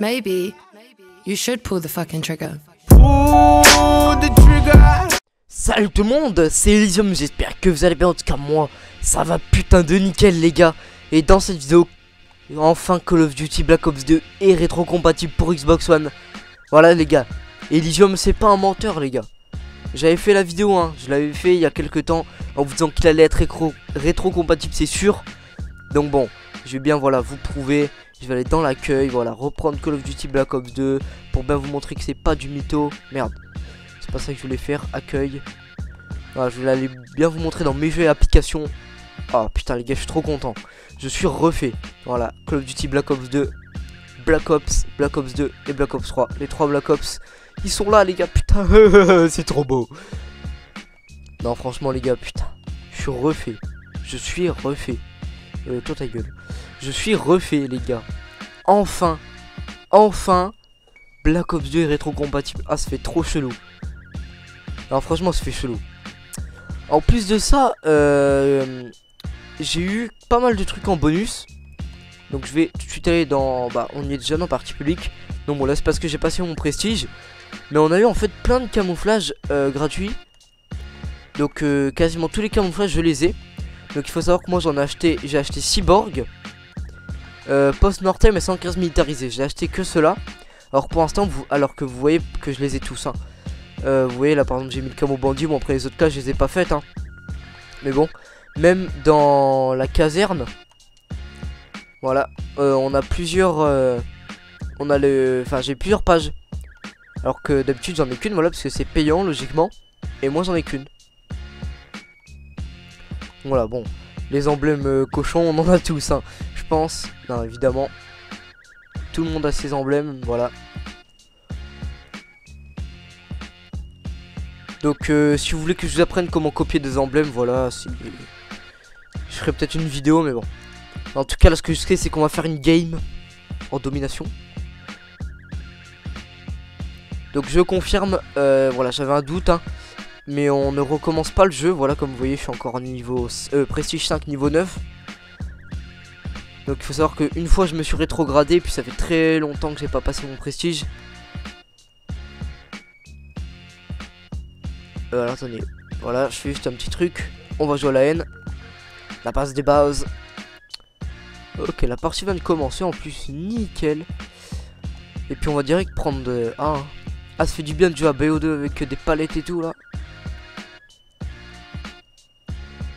Maybe. You should pull the fucking trigger. Salut tout le monde, c'est Elysium, j'espère que vous allez bien, en tout cas moi, ça va putain de nickel les gars. Et dans cette vidéo, enfin Call of Duty Black Ops 2 est rétro-compatible pour Xbox One. Voilà les gars, Elysium c'est pas un menteur les gars. J'avais fait la vidéo, hein, je l'avais fait il y a quelques temps en vous disant qu'il allait être rétro-compatible c'est sûr. Donc bon, je vais bien voilà vous prouver, je vais aller dans l'accueil, voilà, reprendre Call of Duty Black Ops 2 Pour bien vous montrer que c'est pas du mytho, merde c'est pas ça que je voulais faire. Accueil. Voilà, je voulais aller bien vous montrer dans mes jeux et applications. Oh putain les gars, je suis trop content. Je suis refait. Voilà, Call of Duty Black Ops 2, Black Ops, Black Ops 2 et Black Ops 3. Les trois Black Ops, ils sont là les gars, putain. c'est trop beau. Non, franchement les gars, putain. Je suis refait. Je suis refait. Euh, toi ta gueule. Je suis refait les gars. Enfin. Enfin. Black Ops 2 est rétro-compatible. Ah, ça fait trop chelou. Alors franchement, ça fait chelou. En plus de ça, euh, j'ai eu pas mal de trucs en bonus. Donc je vais tout de suite aller dans... Bah, on y est déjà dans partie publique. Donc bon, là c'est parce que j'ai passé mon prestige. Mais on a eu en fait plein de camouflages euh, gratuits. Donc euh, quasiment tous les camouflages, je les ai. Donc il faut savoir que moi j'en ai acheté... J'ai acheté Cyborg. Post-mortem et 115 militarisé. J'ai acheté que cela. Alors pour l'instant, vous... alors que vous voyez que je les ai tous. Hein. Euh, vous voyez là par exemple j'ai mis le camo bandit. Bon après les autres cas je les ai pas faites. Hein. Mais bon. Même dans la caserne. Voilà. Euh, on a plusieurs... Euh, on a le... Enfin j'ai plusieurs pages. Alors que d'habitude j'en ai qu'une. Voilà parce que c'est payant logiquement. Et moi j'en ai qu'une. Voilà bon. Les emblèmes cochons on en a tous. Hein, Non évidemment. Tout le monde a ses emblèmes. Voilà. Donc euh, si vous voulez que je vous apprenne comment copier des emblèmes, voilà, je ferai peut-être une vidéo, mais bon. En tout cas, là, ce que je sais, c'est qu'on va faire une game en domination. Donc je confirme, euh, voilà, j'avais un doute, hein, mais on ne recommence pas le jeu. Voilà, comme vous voyez, je suis encore en niveau euh, Prestige 5, niveau 9. Donc il faut savoir qu'une fois, je me suis rétrogradé, puis ça fait très longtemps que j'ai pas passé mon Prestige. Euh, alors attendez. Voilà, je fais juste un petit truc. On va jouer à la haine. La base des bases. Ok, la partie vient de commencer en plus. Nickel. Et puis on va direct prendre de... Ah, ah ça fait du bien de jouer à BO2 avec des palettes et tout là.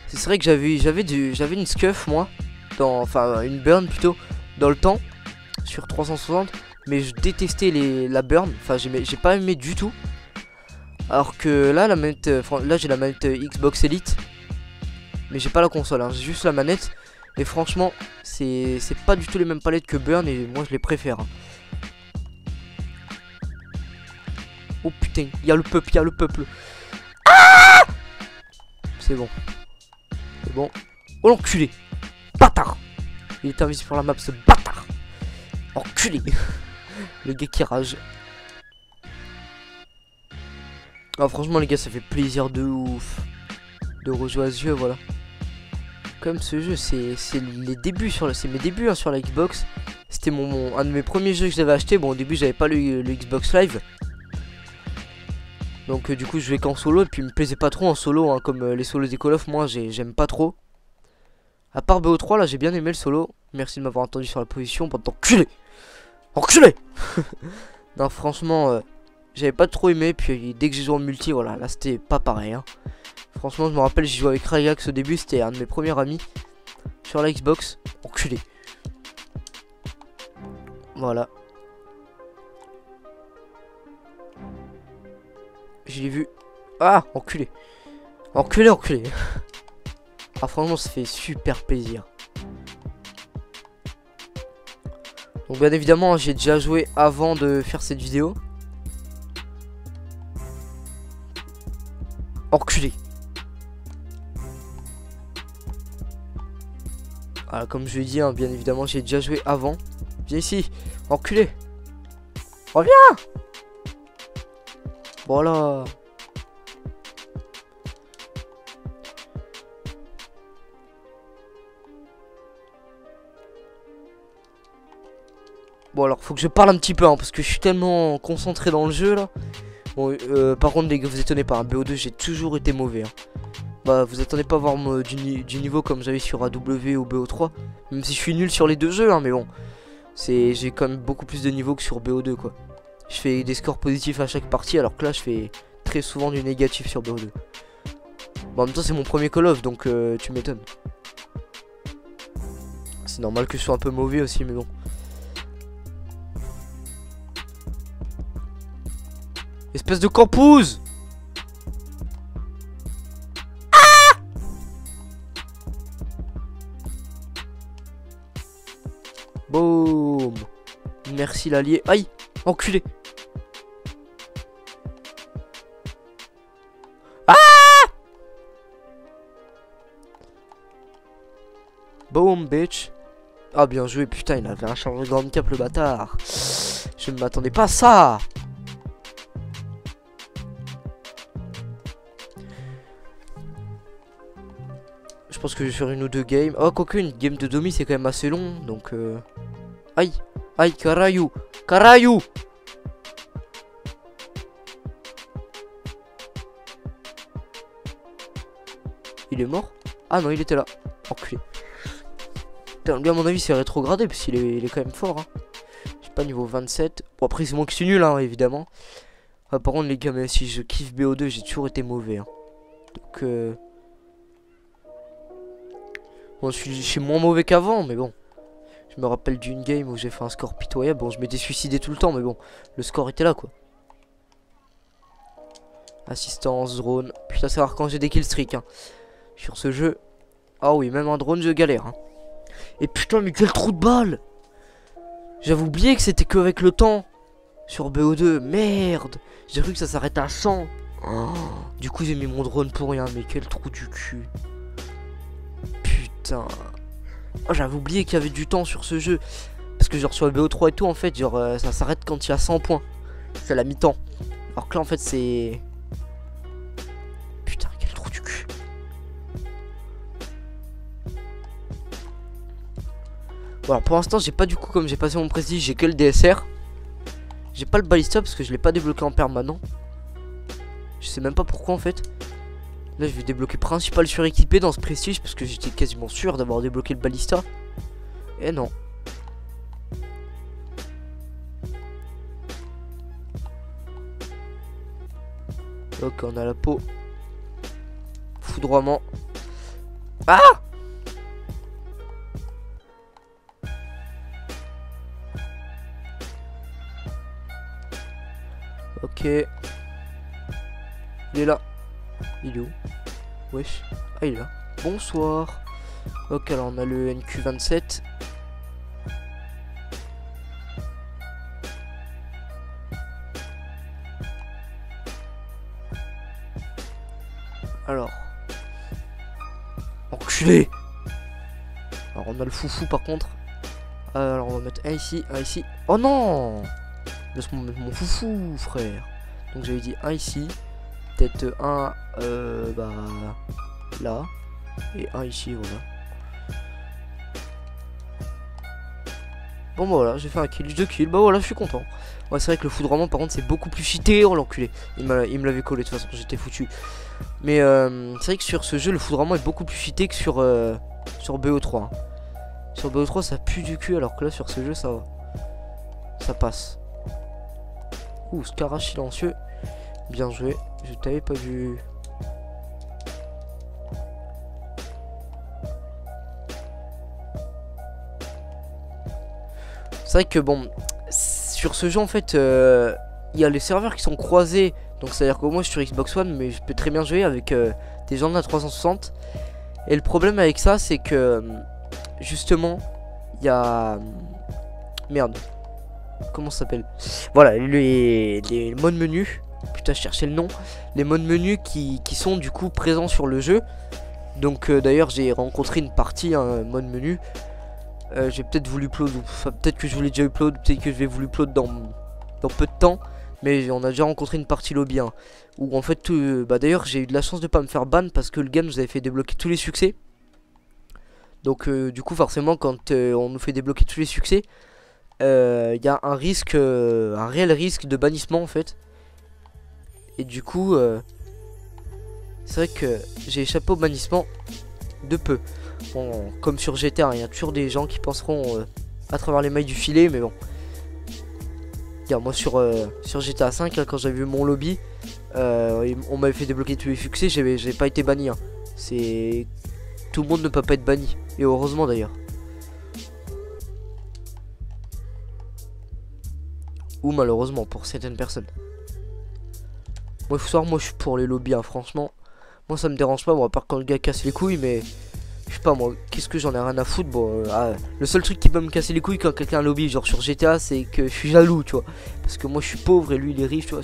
C'est vrai que j'avais j'avais du j'avais une scuff moi enfin une burn plutôt dans le temps sur 360 mais je détestais les la burn enfin j'ai pas aimé du tout alors que là, la manette, euh, là j'ai la manette euh, Xbox Elite. Mais j'ai pas la console, hein, j'ai juste la manette. Et franchement, c'est pas du tout les mêmes palettes que Burn et moi je les préfère. Hein. Oh putain, il y a le peuple, il y a le peuple. Ah c'est bon. C'est bon. Oh l'enculé Bâtard Il est invisible sur la map ce bâtard Enculé Le gars qui rage. Ah, franchement, les gars, ça fait plaisir de ouf de rejouer à ce jeu, voilà. Comme ce jeu, c'est les débuts sur c'est mes débuts hein, sur la Xbox. C'était mon, un de mes premiers jeux que j'avais acheté. Bon, au début, j'avais pas le, Xbox Live. Donc, euh, du coup, je jouais qu'en solo. Et puis, il me plaisait pas trop en solo, hein, comme euh, les solos des Call of. Moi, j'aime pas trop. À part BO3, là, j'ai bien aimé le solo. Merci de m'avoir entendu sur la position. Bande d'enculé Enculé Non, franchement, euh, j'avais pas trop aimé, puis dès que j'ai joué en multi, voilà, là c'était pas pareil. Hein. Franchement, je me rappelle, j'ai joué avec Rayax au début, c'était un de mes premiers amis sur la Xbox. Enculé. Voilà. Je l'ai vu. Ah, enculé. Enculé, enculé. ah, franchement, ça fait super plaisir. Donc, bien évidemment, j'ai déjà joué avant de faire cette vidéo. Enculé. Voilà, comme je l'ai dit, hein, bien évidemment, j'ai déjà joué avant. Viens ici, enculé. Reviens Voilà. Bon alors faut que je parle un petit peu hein, parce que je suis tellement concentré dans le jeu là. Bon euh, par contre les gars vous étonnez pas, un BO2 j'ai toujours été mauvais. Hein. Bah vous attendez pas à voir du, niveau comme j'avais sur AW ou BO3. Même si je suis nul sur les deux jeux hein, mais bon. C'est J'ai quand même beaucoup plus de niveau que sur BO2 quoi. Je fais des scores positifs à chaque partie alors que là je fais très souvent du négatif sur BO2. Bon en même temps c'est mon premier Call of donc euh, tu m'étonnes. C'est normal que je sois un peu mauvais aussi mais bon. Espèce de campouze ah Boum. Merci l'allié. Aïe Enculé. Ah Boum bitch. Ah bien joué putain il avait un chargeur de handicap le bâtard. Je ne m'attendais pas à ça Je pense que je vais faire une ou deux games. Oh, quoique, une game de Domi, c'est quand même assez long. Donc, euh... Aïe Aïe, Karayou Karayou Il est mort? Ah non, il était là. Enculé. Putain, lui, à mon avis, c'est rétrogradé, parce qu'il est, il est quand même fort. Hein. J'ai pas niveau 27. Bon, après, c'est moi qui suis nul, hein, évidemment. Ah, par contre, les gars, mais si je kiffe BO2, j'ai toujours été mauvais. Hein. Donc, euh... Bon, je suis, moins mauvais qu'avant, mais bon. Je me rappelle d'une game où j'ai fait un score pitoyable. Bon, je m'étais suicidé tout le temps, mais bon, le score était là, quoi. Assistance, drone. Putain, c'est rare quand j'ai des killstreaks, hein. Sur ce jeu. Ah oui, même un drone, je galère, hein. Et putain, mais quel trou de balle J'avais oublié que c'était que avec le temps. Sur BO2, merde J'ai cru que ça s'arrêtait à 100. du coup, j'ai mis mon drone pour rien, mais quel trou du cul. Oh, j'avais oublié qu'il y avait du temps sur ce jeu. Parce que genre sur le BO3 et tout, en fait, genre euh, ça s'arrête quand il y a 100 points. C'est la mi-temps. Alors que là, en fait, c'est... Putain, quel trou du cul. Bon, alors pour l'instant, j'ai pas du coup, comme j'ai passé mon prestige, j'ai que le DSR. J'ai pas le ballista parce que je l'ai pas débloqué en permanent. Je sais même pas pourquoi en fait. Là, je vais débloquer principal suréquipé dans ce prestige parce que j'étais quasiment sûr d'avoir débloqué le balista. Et non. Ok, on a la peau. Foudroiement. Ah Ok. Il est là. Il est où? Wesh. Ah, il est là. Bonsoir. Ok, alors on a le NQ27. Alors. Enculé Alors on a le foufou par contre. Alors on va mettre un ici, un ici. Oh non Laisse-moi mettre mon foufou frère. Donc j'avais dit un ici peut-être un euh, bah, là et un ici voilà. Bon bah voilà j'ai fait un kill deux kills bah voilà je suis content. Ouais c'est vrai que le foudroiement par contre c'est beaucoup plus cheaté oh l'enculé. Il me l'avait collé de toute façon j'étais foutu. Mais euh, c'est vrai que sur ce jeu le foudroiement est beaucoup plus cheaté que sur euh, sur BO3 hein. sur BO3 ça pue du cul alors que là sur ce jeu ça va. Ça passe. Ouh Scara silencieux bien joué je t'avais pas vu. C'est vrai que bon, sur ce jeu en fait, euh, il y a les serveurs qui sont croisés. Donc c'est à dire que moi je suis sur Xbox One, mais je peux très bien jouer avec euh, des gens de la 360. Et le problème avec ça, c'est que justement, il y a merde. Comment ça s'appelle? Voilà, les, les modes menu putain je cherchais le nom, les modes menu qui, sont du coup présents sur le jeu. Donc euh, d'ailleurs j'ai rencontré une partie, un mode menu. Euh, j'ai peut-être voulu upload, enfin peut-être que je voulais déjà upload, peut-être que je vais voulu upload dans, peu de temps. Mais on a déjà rencontré une partie lobby hein, Où en fait, bah d'ailleurs j'ai eu de la chance de pas me faire ban parce que le game nous avait fait débloquer tous les succès. Donc euh, du coup forcément quand on nous fait débloquer tous les succès, euh, il y a un risque, euh, un réel risque de bannissement en fait. Et du coup, euh, c'est vrai que j'ai échappé au bannissement de peu. Bon, comme sur GTA, il y a toujours des gens qui penseront à travers les mailles du filet, mais bon. Regarde, moi sur, sur GTA 5, quand j'avais vu mon lobby, on m'avait fait débloquer tous les succès, j'ai pas été banni. Hein. C'est. Tout le monde ne peut pas être banni. Et heureusement d'ailleurs. Ou malheureusement pour certaines personnes. Moi, moi je suis pour les lobbies, hein, franchement. Moi ça me dérange pas, bon, à part quand le gars casse les couilles, mais. Je sais pas moi, qu'est-ce que j'en ai rien à foutre. Bon, euh, ah, le seul truc qui peut me casser les couilles quand quelqu'un lobby, genre sur GTA, c'est que je suis jaloux, tu vois. Parce que moi je suis pauvre et lui il est riche, tu vois.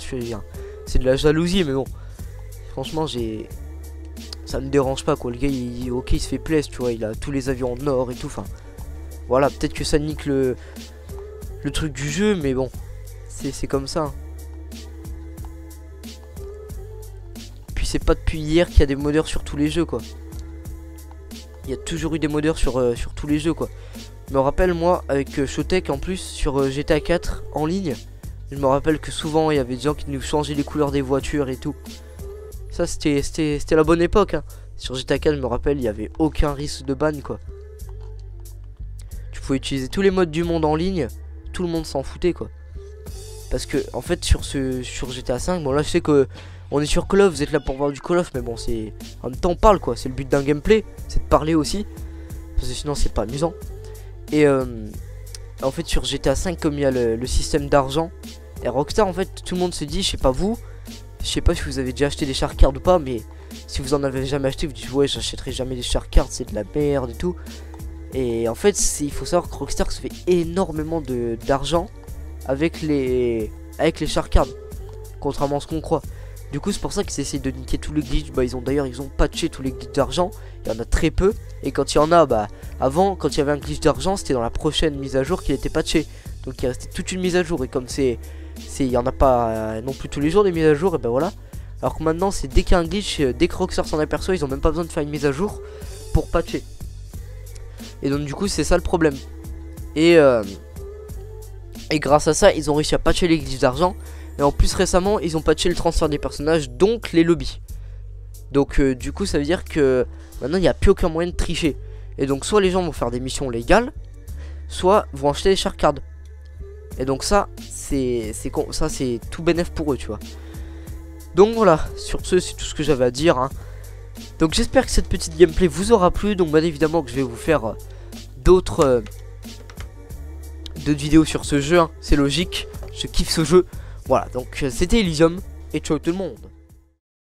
C'est de la jalousie, mais bon. Franchement, j'ai. Ça me dérange pas, quoi. Le gars, il, ok, il se fait plaisir, tu vois. Il a tous les avions en or et tout. Enfin, voilà, peut-être que ça nique le, le truc du jeu, mais bon, c'est comme ça. C'est pas depuis hier qu'il y a des modeurs sur tous les jeux quoi. Il y a toujours eu des modeurs sur, euh, tous les jeux quoi. Je me rappelle moi avec euh, Showtech en plus sur euh, GTA 4 en ligne. Je me rappelle que souvent il y avait des gens qui nous changeaient les couleurs des voitures et tout. Ça c'était la bonne époque. Hein. Sur GTA 4 je me rappelle il n'y avait aucun risque de ban quoi. Tu pouvais utiliser tous les modes du monde en ligne. Tout le monde s'en foutait quoi. Parce que en fait sur ce sur GTA 5, bon là je sais que on est sur Call of, vous êtes là pour voir du Call of, mais bon c'est en même temps on parle quoi, c'est le but d'un gameplay, c'est de parler aussi, parce que sinon c'est pas amusant. Et euh, en fait sur GTA 5 comme il y a le, système d'argent, et Rockstar en fait tout le monde se dit, je sais pas vous, je sais pas si vous avez déjà acheté des char cards ou pas, mais si vous en avez jamais acheté, vous dites ouais j'achèterai jamais des char cards, c'est de la merde et tout. Et en fait il faut savoir que Rockstar se fait énormément d'argent avec les avec contrairement à ce qu'on croit. Du coup, c'est pour ça qu'ils essaient de niquer tous les glitches. Bah, ils ont d'ailleurs, ils ont patché tous les glitches d'argent. Il y en a très peu. Et quand il y en a, bah, avant, quand il y avait un glitch d'argent, c'était dans la prochaine mise à jour qu'il était patché. Donc, il restait toute une mise à jour. Et comme c'est, c'est, il y en a pas euh, non plus tous les jours des mises à jour, et ben voilà. Alors que maintenant, c'est dès qu'il y a un glitch, euh, dès que Rockstar s'en aperçoit, ils ont même pas besoin de faire une mise à jour pour patcher. Et donc, du coup, c'est ça le problème. Et euh, et grâce à ça, ils ont réussi à patcher les glitches d'argent. Et en plus récemment, ils ont patché le transfert des personnages, donc les lobbies. Donc euh, du coup, ça veut dire que maintenant, il n'y a plus aucun moyen de tricher. Et donc soit les gens vont faire des missions légales, soit vont acheter des char cards. Et donc ça, c'est ça c'est tout bénéf pour eux, tu vois. Donc voilà, sur ce, c'est tout ce que j'avais à dire. Hein. Donc j'espère que cette petite gameplay vous aura plu. Donc bien évidemment que je vais vous faire euh, d'autres... Euh, vidéos sur ce jeu, hein. c'est logique, je kiffe ce jeu. Voilà, donc euh, c'était Elysium, et ciao tout le monde